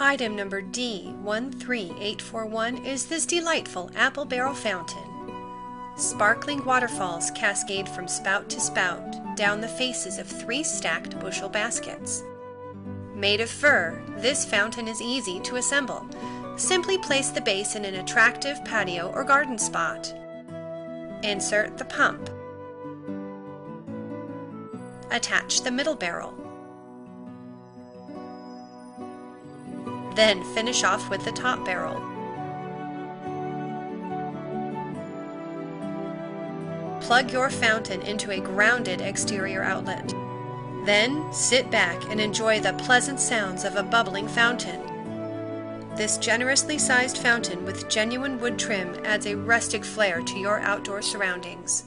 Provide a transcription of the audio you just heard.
Item number D13841 is this delightful apple barrel fountain. Sparkling waterfalls cascade from spout to spout down the faces of three stacked bushel baskets. Made of fir, this fountain is easy to assemble. Simply place the base in an attractive patio or garden spot. Insert the pump. Attach the middle barrel. Then finish off with the top barrel. Plug your fountain into a grounded exterior outlet. Then sit back and enjoy the pleasant sounds of a bubbling fountain. This generously sized fountain with genuine wood trim adds a rustic flair to your outdoor surroundings.